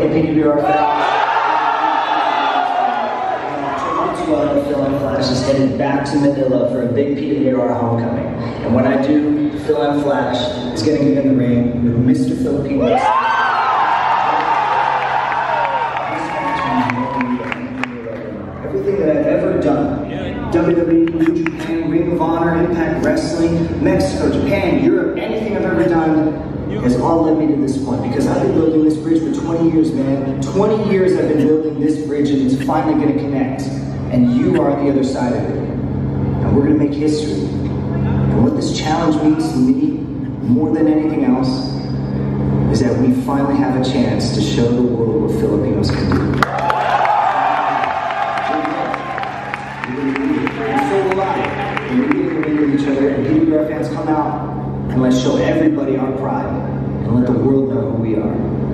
I'm Filipino Flash is headed back to Manila for a big PWR homecoming. And when I do, Filipino Flash is going to get in the ring with Mr. Filipinos. Yeah! Everything that I've ever done, WWE, New Japan, Ring of Honor, Impact Wrestling, Mexico, Japan, Europe, anything I've ever done has all led me to this point because I've been building this bridge for 20 years, man. 20 years I've been building this bridge and it's finally going to connect. And you are on the other side of it. And we're going to make history. And what this challenge means to me, more than anything else, is that we finally have a chance to show the world what Filipinos can do. And so will I. And we're going to with each other and PWR fans come out and let's show everybody our pride and let the world know who we are.